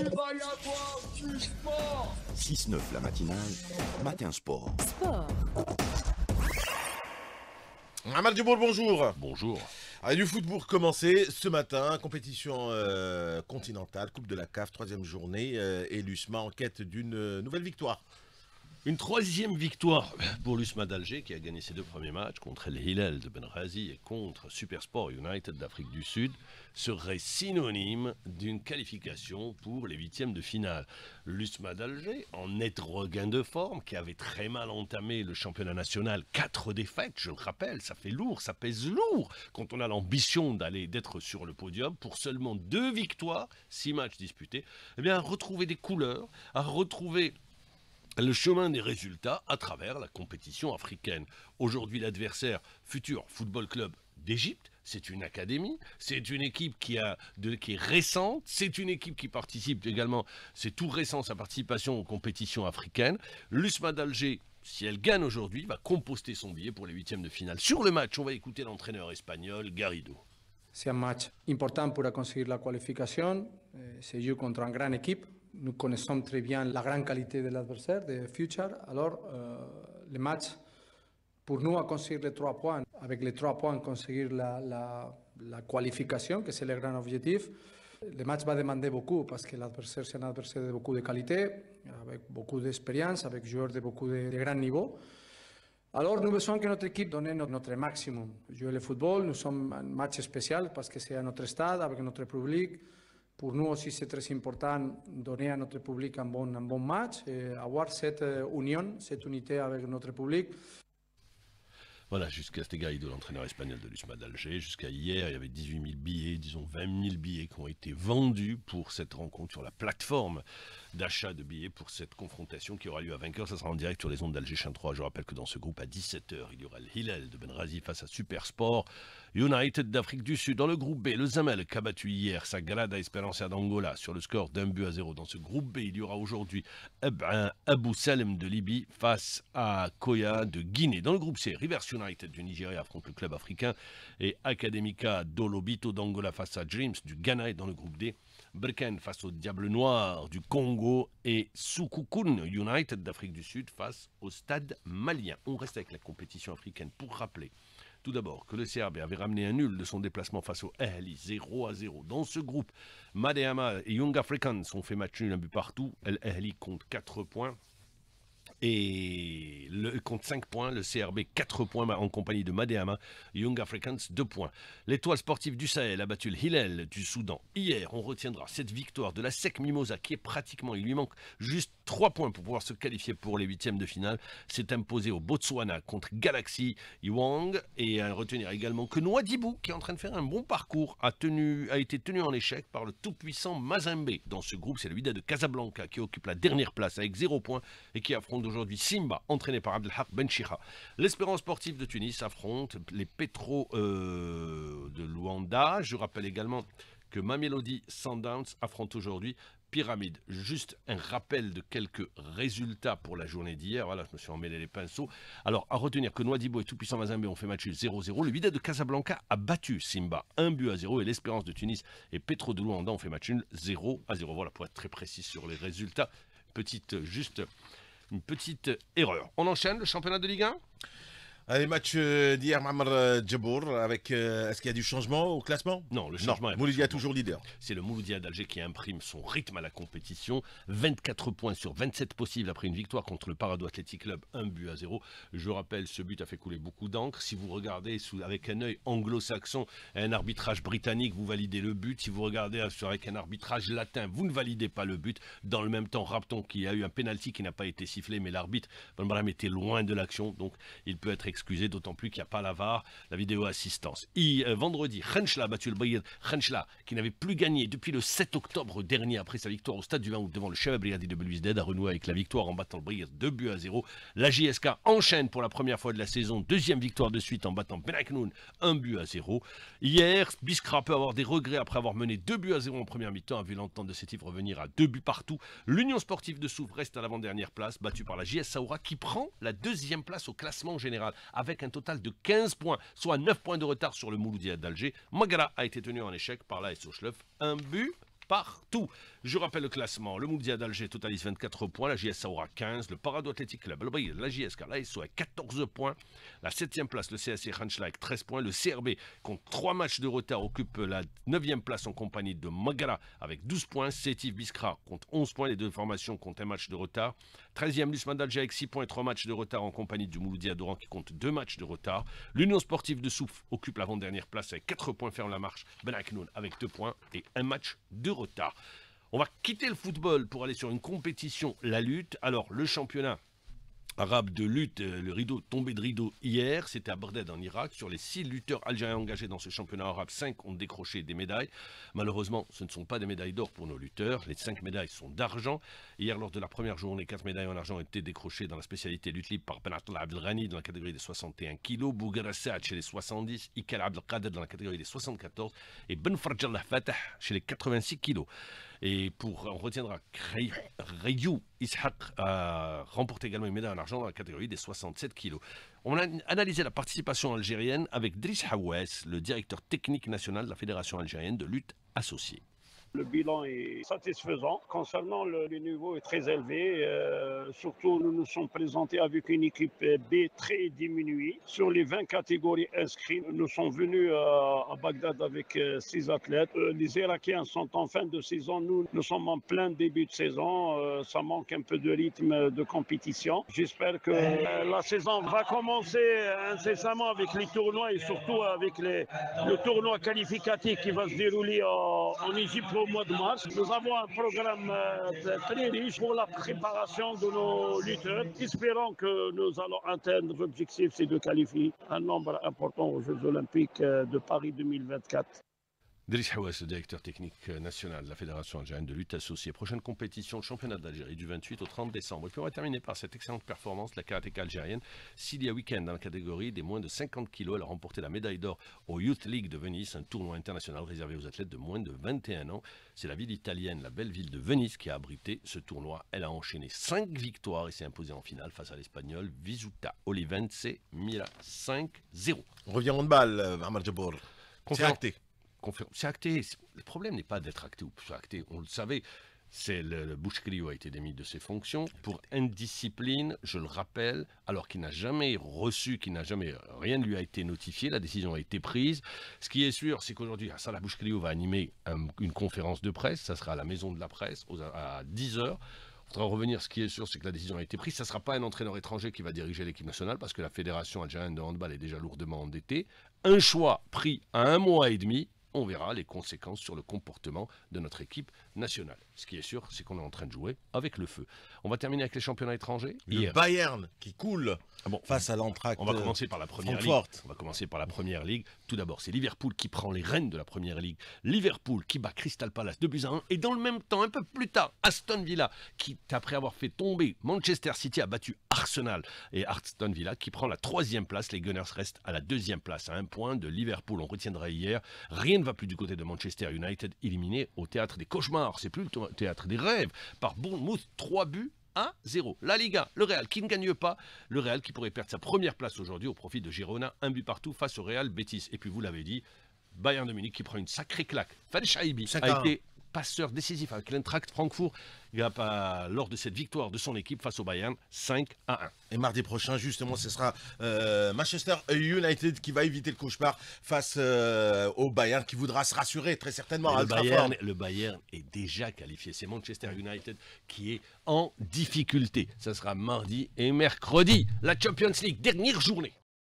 Il va y avoir du sport 6-9 la matinale, matin sport. Sport. Amar Djibour, bonjour. Bonjour. Allez, du foot pour commencer ce matin, compétition euh, continentale, Coupe de la CAF, troisième journée, euh, et l'USMA en quête d'une euh, nouvelle victoire. Une troisième victoire pour l'USMA d'Alger qui a gagné ses deux premiers matchs contre El Hilal de Benrazi et contre Supersport United d'Afrique du Sud serait synonyme d'une qualification pour les huitièmes de finale. L'USMA d'Alger, en net regain de forme, qui avait très mal entamé le championnat national, quatre défaites, je le rappelle, ça fait lourd, ça pèse lourd quand on a l'ambition d'aller d'être sur le podium pour seulement deux victoires, six matchs disputés, eh bien, retrouver des couleurs, à retrouver le chemin des résultats à travers la compétition africaine. Aujourd'hui, l'adversaire, futur Football Club d'Égypte, c'est une académie, c'est une équipe qui, a de, est récente, c'est une équipe qui participe également, c'est tout récent sa participation aux compétitions africaines. L'USMA d'Alger, si elle gagne aujourd'hui, va composter son billet pour les huitièmes de finale. Sur le match, on va écouter l'entraîneur espagnol Garrido. C'est un match important pour conseguir la qualification. Eh, se joue contre une grande équipe. Nous connaissons très bien la grande qualité de l'adversaire, de Future. Alors, euh, le match, pour nous, à conseguir les trois points, avec les trois points, conseguir la, la, la qualification, que c'est le grand objectif. Le match va demander beaucoup parce que l'adversaire, c'est un adversaire de beaucoup de qualité, avec beaucoup d'expérience, avec joueurs de beaucoup de, de grand niveau. Alors, nous besoin que notre équipe donne notre maximum. Jouer le football, nous sommes un match spécial parce que c'est à notre stade, avec notre public. Pour nous aussi, c'est très important donner à notre public un bon, match, et avoir cette union, cette unité avec notre public. Voilà, jusqu'à Garrido, l'entraîneur espagnol de l'USMA d'Alger. Jusqu'à hier, il y avait 18 000 billets, disons 20 000 billets qui ont été vendus pour cette rencontre sur la plateforme d'achat de billets pour cette confrontation qui aura lieu à 20h. Ça sera en direct sur les ondes d'Alger Chin 3. Je rappelle que dans ce groupe, à 17h, il y aura le Hilal de Benrazi face à Supersport United d'Afrique du Sud. Dans le groupe B, le Zamalek a battu hier sa Grada Esperança d'Angola sur le score d'un but à zéro. Dans ce groupe B, il y aura aujourd'hui Abu Salem de Libye face à Koya de Guinée. Dans le groupe C, Rivers United du Nigeria affronte le club africain et Academica d'Olobito d'Angola face à Dreams du Ghana et dans le groupe D. Breken face au Diable Noir du Congo et Soukoukoun United d'Afrique du Sud face au Stade malien. On reste avec la compétition africaine pour rappeler tout d'abord que le CRB avait ramené un nul de son déplacement face au Ahli 0 à 0. Dans ce groupe, Madeama et Young Africans ont fait match nul un but partout. El compte 4 points. Et le compte 5 points, le CRB 4 points en compagnie de Madeama, Young Africans 2 points. L'étoile sportive du Sahel a battu le Hillel du Soudan. Hier, on retiendra cette victoire de la SEC Mimosa qui est pratiquement, il lui manque juste 3 points pour pouvoir se qualifier pour les huitièmes de finale. C'est imposé au Botswana contre Galaxy Iwang et à retenir également que Nouadhibou, qui est en train de faire un bon parcours, a, tenu, a été tenu en échec par le tout-puissant Mazembe. Dans ce groupe, c'est le Wydad de Casablanca qui occupe la dernière place avec 0 points et qui affronte aujourd'hui Simba, entraîné par Abdelhak Benchira. L'Espérance sportive de Tunis affronte les Petro euh, de Luanda. Je rappelle également que Mamelody Sundowns affronte aujourd'hui Pyramide. Juste un rappel de quelques résultats pour la journée d'hier. Voilà, je me suis emmêlé les pinceaux. Alors, à retenir que Noadibo et Tout-Puissant Mazembe ont fait match 0-0. Le Wydad de Casablanca a battu Simba 1 but à 0 et l'Espérance de Tunis et Petro de Luanda ont fait match 0 à 0. Voilà, pour être très précis sur les résultats. Petite, juste une petite erreur. On enchaîne le championnat de Ligue 1 Allez, match euh, d'hier, Mamar Djabour, avec. euh, Est-ce qu'il y a du changement au classement? Non, le changement Non, est toujours leader. C'est le Mouloudia d'Alger qui imprime son rythme à la compétition. 24 points sur 27 possibles après une victoire contre le Parado Athletic Club, 1 but à 0. Je rappelle, ce but a fait couler beaucoup d'encre. Si vous regardez sous, avec un œil anglo-saxon un arbitrage britannique, vous validez le but. Si vous regardez avec un arbitrage latin, vous ne validez pas le but. Dans le même temps, Rapton qui a eu un penalty qui n'a pas été sifflé, mais l'arbitre, Van Bram, était loin de l'action, donc il peut être excusé, d'autant plus qu'il n'y a pas la VAR, la vidéo assistance. Euh, vendredi, Renchla a battu le Bayern. Renchla, qui n'avait plus gagné depuis le 7 octobre dernier, après sa victoire au stade du 20 août devant le chef Brigadi de Belouizdad, a renoué avec la victoire en battant le Bayern 2 buts à 0. La JSK enchaîne pour la première fois de la saison, deuxième victoire de suite en battant Benaknoun 1 but à 0. Hier, Biskra peut avoir des regrets après avoir mené 2 buts à 0 en première mi-temps, a vu l'entente de cet revenir à 2 buts partout. L'Union sportive de Souvres reste à l'avant-dernière place, battue par la JS Saoura, qui prend la deuxième place au classement général, avec un total de 15 points, soit 9 points de retard sur le Mouloudia d'Alger. Magara a été tenu en échec par la SO Schleuf, un but partout. Je rappelle le classement. Le Moudia d'Alger totalise 24 points, la JS aura 15, le Parado Athletic Club, la JSK, l'ASO a 14 points, la 7 place, le CSC Ranchla 13 points, le CRB compte 3 matchs de retard, occupe la 9 place en compagnie de Magara avec 12 points, Sétif Biskra compte 11 points, les deux formations comptent un match de retard, 13e Lusman d'Alger avec 6 points et 3 matchs de retard en compagnie du Mouloudia d'Oran qui compte 2 matchs de retard, l'Union Sportive de Souf occupe l'avant-dernière place avec 4 points, ferme la marche, Ben avec 2 points et un match de retard. On va quitter le football pour aller sur une compétition, la lutte. Alors, le championnat arabe de lutte, euh, le rideau tombé de rideau hier, c'était à Bagdad en Irak. Sur les six lutteurs algériens engagés dans ce championnat arabe, cinq ont décroché des médailles. Malheureusement, ce ne sont pas des médailles d'or pour nos lutteurs. Les cinq médailles sont d'argent. Hier, lors de la première journée, quatre médailles en argent ont été décrochées dans la spécialité lutte libre par Benatollah Abdelghani dans la catégorie des 61 kg, Bougar chez les 70, Ikal Abdelkader dans la catégorie des 74 et Ben Farjallah Fatah chez les 86 kg. Et pour, on retiendra Rayou Ishaq a remporté également une médaille en argent dans la catégorie des 67 kilos. On a analysé la participation algérienne avec Driss Hawes, le directeur technique national de la Fédération algérienne de lutte associée. Le bilan est satisfaisant. Concernant le, niveau est très élevé. Euh, surtout, nous nous sommes présentés avec une équipe B très diminuée. Sur les 20 catégories inscrites, nous sommes venus à, Bagdad avec 6 euh, athlètes. Euh, les Irakiens sont en fin de saison. Nous, nous sommes en plein début de saison. ça manque un peu de rythme de compétition. J'espère que la saison va commencer incessamment avec les tournois et surtout avec le tournoi qualificatif qui va se dérouler en, en Égypte au mois de mars. Nous avons un programme euh, très riche pour la préparation de nos lutteurs. Espérons que nous allons atteindre l'objectif, c'est de qualifier un nombre important aux Jeux Olympiques euh, de Paris 2024. Driss Hawass, directeur technique national de la Fédération algérienne de lutte associée. Prochaine compétition, le championnat d'Algérie du 28 au 30 décembre. Et puis on va terminer par cette excellente performance de la karatéka algérienne. Cilia Weekend dans la catégorie des moins de 50 kilos. Elle a remporté la médaille d'or au Youth League de Venise, un tournoi international réservé aux athlètes de moins de 21 ans. C'est la ville italienne, la belle ville de Venise, qui a abrité ce tournoi. Elle a enchaîné 5 victoires et s'est imposée en finale face à l'espagnol Visuta Olivense Mira 5-0. On revient en balle, euh, Ahmad Jabour. C'est acté. C'est acté. Le problème n'est pas d'être acté ou pas acté. On le savait. C'est le, le a été démis de ses fonctions pour indiscipline, je le rappelle, alors qu'il n'a jamais reçu, qu'il n'a jamais rien ne lui a été notifié, la décision a été prise. Ce qui est sûr, c'est qu'aujourd'hui, Salah Bouchkriou va animer une conférence de presse, ça sera à la maison de la presse à 10 h il faudra revenir, ce qui est sûr, c'est que la décision a été prise. Ça ne sera pas un entraîneur étranger qui va diriger l'équipe nationale parce que la Fédération algérienne de handball est déjà lourdement endettée. Un choix pris à un mois et demi on verra les conséquences sur le comportement de notre équipe nationale. Ce qui est sûr, c'est qu'on est en train de jouer avec le feu. On va terminer avec les championnats étrangers. Le Bayern qui coule ah face à l'Entraque. On va commencer par la première ligue. On va commencer par la première ligue. Tout d'abord, c'est Liverpool qui prend les rênes de la première ligue. Liverpool qui bat Crystal Palace 2 buts à 1. Et dans le même temps, un peu plus tard, Aston Villa qui, après avoir fait tomber Manchester City, a battu Arsenal. Et Aston Villa qui prend la troisième place. Les Gunners restent à la deuxième place, à un point de Liverpool. On retiendra hier. Rien ne va plus du côté de Manchester United, éliminé au théâtre des cauchemars. C'est plus le théâtre des rêves. Par Bournemouth, 3 buts 1-0. La Liga, le Real qui ne gagne pas. Le Real qui pourrait perdre sa première place aujourd'hui au profit de Girona. Un but partout face au Real Betis. Et puis vous l'avez dit, Bayern de Munich qui prend une sacrée claque. Fal Shaibi a été passeur décisif avec l'Eintracht Francfort lors de cette victoire de son équipe face au Bayern 5 à 1. Et mardi prochain, justement, ce sera euh, Manchester United qui va éviter le cauchemar face euh, au Bayern qui voudra se rassurer très certainement. Le Bayern, le Bayern est déjà qualifié. C'est Manchester United qui est en difficulté. Ça sera mardi et mercredi. La Champions League, dernière journée.